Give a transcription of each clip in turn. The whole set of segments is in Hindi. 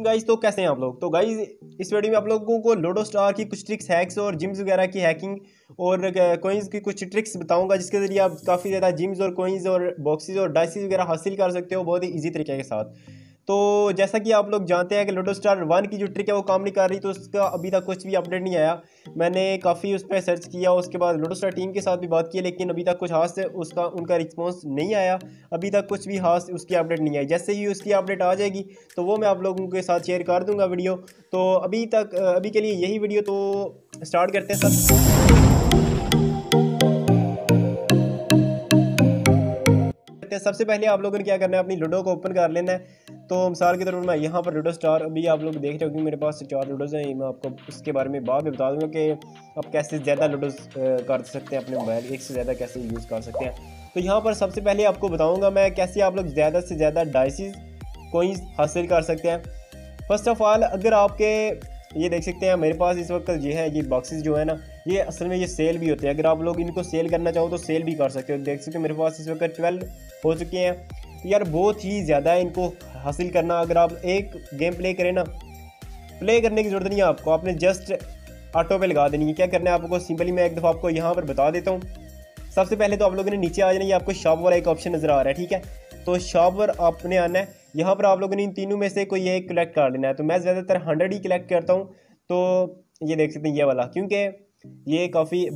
गाइज़ तो कैसे हैं आप लोग? तो गाइज़ इस वीडियो में आप लोगों को लोडो स्टार की कुछ ट्रिक्स हैक्स और जिम्स वगैरह की हैकिंग और कोइंस की कुछ ट्रिक्स बताऊँगा, जिसके ज़रिए आप काफ़ी ज़्यादा जिम्स और कोइंस और बॉक्सेस और डाइसिस वगैरह हासिल कर सकते हो, बहुत ही ईजी तरीके के साथ। तो जैसा कि आप लोग जानते हैं कि लोटो स्टार वन की जो ट्रिक है वो काम नहीं कर रही तो उसका अभी तक कुछ भी अपडेट नहीं आया। मैंने काफ़ी उस पर सर्च किया, उसके बाद लोटो स्टार टीम के साथ भी बात की, लेकिन अभी तक कुछ हाथ से उसका, उनका रिस्पॉन्स नहीं आया। अभी तक कुछ भी हाथ उसकी अपडेट नहीं आई। जैसे ही उसकी अपडेट आ जाएगी तो वो मैं आप लोगों के साथ शेयर कर दूँगा वीडियो तो अभी तक अभी के लिए यही वीडियो तो स्टार्ट करते हैं सब सबसे पहले आप लोगों ने क्या करना है? अपनी लूडो को ओपन कर लेना है। तो मिसाल के तौर पर मैं यहाँ पर लूडो स्टार अभी आप लोग देख रहे हो कि मेरे पास चार लूडोज़ हैं। मैं आपको उसके बारे में बाद में बता दूँगा कि आप कैसे ज़्यादा लूडोज़ कर सकते हैं अपने मोबाइल एक से ज़्यादा कैसे यूज़ कर सकते हैं। तो यहाँ पर सबसे पहले आपको बताऊँगा मैं कैसे आप लोग ज़्यादा से ज़्यादा डाइसिस कोइंस हासिल कर सकते हैं। फ़र्स्ट ऑफ़ ऑल अगर आपके, ये देख सकते हैं, मेरे पास इस वक्त ये है, ये बॉक्सेस जो है ना, ये असल में ये सेल भी होते हैं। अगर आप लोग इनको सेल करना चाहो तो सेल भी कर सकते हो। देख सकते हो, मेरे पास इस वक्त ट्वेल्व हो चुके हैं। तो यार, बहुत ही ज़्यादा है इनको हासिल करना, अगर आप एक गेम प्ले करें ना। प्ले करने की ज़रूरत नहीं है आपको, आपने जस्ट ऑटो पे लगा देनी है। क्या करना है आपको? सिंपली मैं एक दफ़ा आपको यहाँ पर बता देता हूँ। सबसे पहले तो आप लोगों ने नीचे आ जाना, ये आपको शॉप वाला एक ऑप्शन नज़र आ रहा है, ठीक है? तो शॉप पर आपने आना है। यहाँ पर आप लोगों ने इन तीनों में से कोई एक कलेक्ट कर लेना है। तो मैं ज़्यादातर हंड्रेड ही कलेक्ट करता हूँ। तो ये देख सकते हैं, ये वाला, क्योंकि ये काफ़ी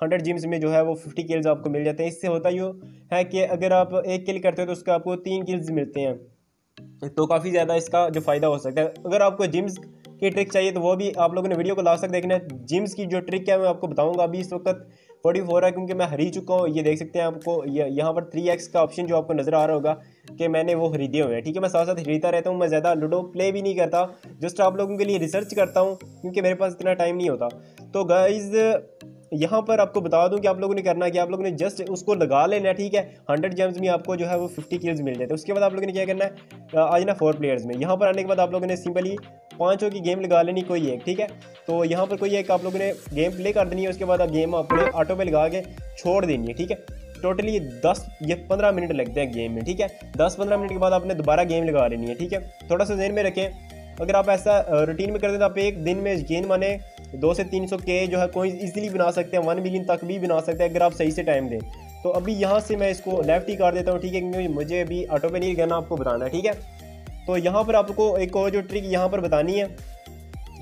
हंड्रेड जिम्स में जो है वो फिफ्टी किल्स आपको मिल जाते हैं। इससे होता यूँ है कि अगर आप एक किल करते हो तो उसका आपको तीन किल्स मिलते हैं। तो काफ़ी ज़्यादा इसका जो फ़ायदा हो सकता है। अगर आपको जिम्स की ट्रिक चाहिए तो वो भी आप लोगों ने वीडियो को लास्ट तक देखना है। जिम्स की जो ट्रिक है, मैं आपको बताऊँगा अभी इस वक्त। फोर्टी फोर है क्योंकि मैं हरी चुका हूँ। ये देख सकते हैं आपको यहाँ पर थ्री एक्स का ऑप्शन जो आपको नज़र आ रहा होगा कि मैंने वो खरीदे हुए हैं। ठीक है, मैं साथ साथ खरीदता रहता हूँ। मैं ज़्यादा लूडो प्ले भी नहीं करता। जस्ट आप लोगों के लिए रिसर्च करता हूँ क्योंकि मेरे पास इतना टाइम नहीं होता। तो गाइज़ यहाँ पर आपको बता दूँ कि आप लोगों ने करना कि आप लोगों ने जस्ट उसको लगा लेना ठीक है? हंड्रेड जेम्स में आपको जो है वो फिफ्टी किल्स मिल जाते हैं। उसके बाद आप लोगों ने क्या करना है? आ जाना फोर प्लेयर्स में। यहाँ पर आने के बाद आप लोगों ने सिंपली पाँचों की गेम लगा लेनी, कोई एक, ठीक है? तो यहाँ पर कोई एक आप लोगों ने गेम प्ले कर देनी है, उसके बाद आप गेम अपने ऑटो पे लगा के छोड़ देनी है, ठीक है? टोटली दस, ये पंद्रह मिनट लगते हैं गेम में, ठीक है? दस पंद्रह मिनट के बाद आपने दोबारा गेम लगा लेनी है, ठीक है? थोड़ा सा जहन में रखें। अगर आप ऐसा रूटीन में कर दें तो आप एक दिन में गेम माने दो से तीन सौ के जो है कोई इजीली बना सकते हैं वन मिलियन तक भी बना सकते हैं, अगर आप सही से टाइम दें। तो अभी यहाँ से मैं इसको लेफ़्ट ही कर देता हूँ, ठीक है? क्योंकि मुझे अभी ऑटो पे नहीं करना आपको बताना है, ठीक है? तो यहाँ पर आपको एक और जो ट्रिक यहाँ पर बतानी है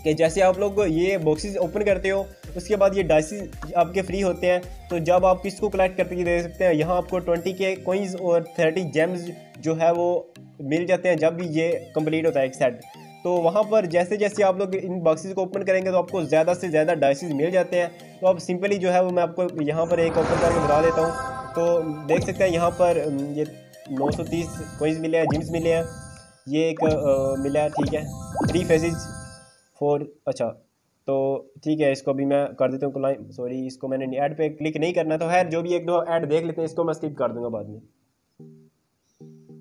कि जैसे आप लोग ये बॉक्सेस ओपन करते हो, उसके बाद ये डाइसिस आपके फ्री होते हैं तो जब आप किसको कलेक्ट करके दे सकते हैं, यहाँ आपको ट्वेंटी के कोइंस और थर्टी जेम्स जो है वो मिल जाते हैं जब भी ये कंप्लीट होता है एक सेट तो वहाँ पर जैसे जैसे आप लोग इन बॉक्सेस को ओपन करेंगे तो आपको ज़्यादा से ज़्यादा डाइसिस मिल जाते हैं। तो आप सिंपली जो है वो मैं आपको यहाँ पर एक ओपन करके बता देता हूँ। तो देख सकते हैं यहाँ पर ये 930 कोइंस मिले हैं जिम्स मिले हैं। ये एक आ, मिला है ठीक है। थ्री फेजिज फोर अच्छा। तो ठीक है इसको भी मैं कर देता हूँ सॉरी इसको मैंने ऐड पे क्लिक नहीं करना। तो खैर जो भी एक दो ऐड देख लेते हैं इसको मैं स्किप कर दूँगा बाद में।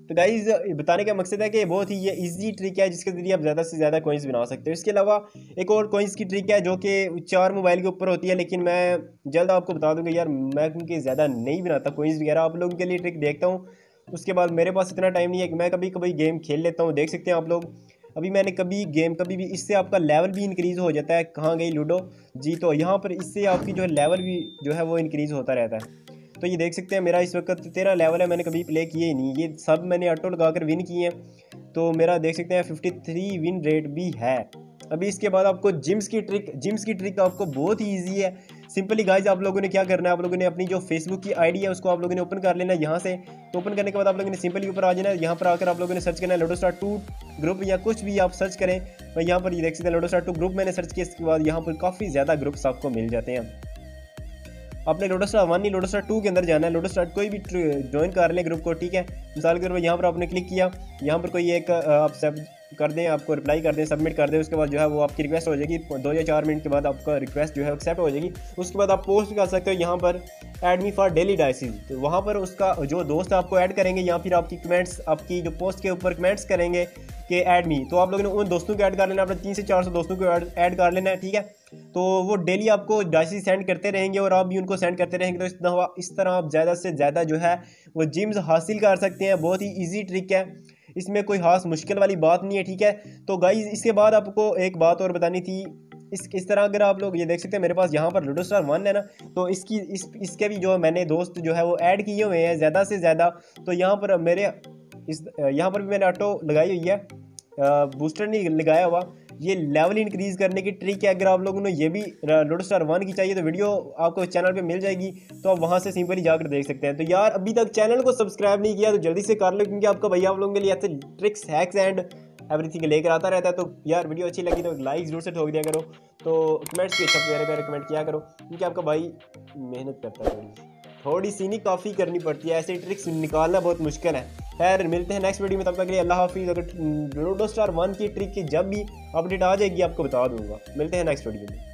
तो गाइज़ बताने का मकसद है कि बहुत ही ये इजी ट्रिक है जिसके ज़रिए आप ज़्यादा से ज़्यादा कोइंस बना सकते हो। इसके अलावा एक और कोइंस की ट्रिक है जो कि चार मोबाइल के ऊपर होती है, लेकिन मैं जल्द आपको बता दूँगा यार, मैं क्योंकि ज़्यादा नहीं बनाता कोइंस वगैरह। आप लोगों के लिए ट्रिक देखता हूँ, उसके बाद मेरे पास इतना टाइम नहीं है कि मैं कभी कभी गेम खेल लेता हूँ। देख सकते हैं आप लोग, अभी मैंने कभी गेम कभी भी इससे आपका लेवल भी इंक्रीज़ हो जाता है। कहाँ गई लूडो? जी तो यहाँ पर इससे आपकी जो है लेवल भी जो है वो इंक्रीज़ होता रहता है। तो ये देख सकते हैं, मेरा इस वक्त तेरह लेवल है, मैंने कभी प्ले किए ही नहीं। ये सब मैंने ऑटो लगाकर विन किए हैं। तो मेरा देख सकते हैं फिफ्टी थ्री विन रेट भी है। अभी इसके बाद आपको जिम्स की ट्रिक जिम्स की ट्रिक आपको बहुत ही ईजी है। सिंपली गाइज़ आप लोगों ने क्या करना है? आप लोगों ने अपनी जो फेसबुक की आईडी है, उसको आप लोगों ने ओपन कर लेना है यहाँ से। तो ओपन करने के बाद आप लोगों ने सिंपली ऊपर आ जाना है। यहाँ पर आकर आप लोगों ने सर्च करना है लोडो स्टार टू ग्रुप या कुछ भी आप सर्च करें। तो यहाँ पर देख सकते हैं लोडो स्टार टू ग्रुप मैंने सर्च किया। इसके बाद यहाँ पर काफ़ी ज़्यादा ग्रुप्स आपको मिल जाते हैं। आपने लोटोस्टार वन नहीं लोटोस्टार टू के अंदर जाना है। लोटोस्टार कोई भी ज्वाइन कर लें ग्रुप को, ठीक है? मिसाल के तौर पर यहाँ पर आपने क्लिक किया, यहाँ पर कोई एक आप सब कर दें, आपको रिप्लाई कर दें सबमिट कर दें, उसके बाद जो है वो आपकी रिक्वेस्ट हो जाएगी। दो या चार मिनट के बाद आपका रिक्वेस्ट जो है एक्सेप्ट हो जाएगी। उसके बाद आप पोस्ट कर सकते हो यहाँ पर add me for daily dices तो वहाँ पर उसका जो दोस्त आपको ऐड करेंगे या फिर आपकी कमेंट्स आपकी जो पोस्ट के ऊपर कमेंट्स करेंगे कि ऐड मी तो आप लोगों ने उन दोस्तों को ऐड कर लेना, अपने तीन से चार सौ दोस्तों को ऐड कर लेना है ठीक है? तो वो डेली आपको डाइसिस सेंड करते रहेंगे और आप भी उनको सेंड करते रहेंगे। तो इस तरह इस तरह आप ज़्यादा से ज़्यादा जो है, वो जिम्स हासिल कर सकते हैं। बहुत ही ईजी ट्रिक है। इसमें कोई खास मुश्किल वाली बात नहीं है, ठीक है? तो गाइज़ इसके बाद आपको एक बात और बतानी थी। इस इस तरह अगर आप लोग ये देख सकते हैं, मेरे पास यहाँ पर लूडो स्टार वन है ना तो इसकी, इस, इसके भी जो मैंने दोस्त जो है वो ऐड किए हुए हैं ज़्यादा से ज़्यादा। तो यहाँ पर मेरे, इस, यहाँ पर भी मैंने ऑटो लगाई हुई है। बूस्टर नहीं लगाया हुआ। ये लेवल इंक्रीज करने की ट्रिक है। अगर आप लोगों ने ये भी लोड स्टार वन की चाहिए तो वीडियो आपको चैनल पे मिल जाएगी। तो आप वहाँ से सिंपली जाकर देख सकते हैं। तो यार, अभी तक चैनल को सब्सक्राइब नहीं किया तो जल्दी से कर लो, क्योंकि आपका भैया आप लोगों के लिए ऐसे ट्रिक्स हैक्स एंड एवरीथिंग लेकर आता रहता है। तो यार वीडियो अच्छी लगी तो लाइक ज़रूर से ठोक दिया करो। तो कमेंट्स भी अच्छा कमेंट किया करो, क्योंकि आपका भाई मेहनत करता है। थोड़ी सी नहीं, काफ़ी करनी पड़ती है। ऐसे ट्रिक्स निकालना बहुत मुश्किल है। खैर, मिलते हैं नेक्स्ट वीडियो में। तब तक के लिए अल्लाह हाफिज़। अगर रोडो स्टार वन की ट्रिक की जब भी अपडेट आ जाएगी, आपको बता दूँगा। मिलते हैं नेक्स्ट वीडियो में।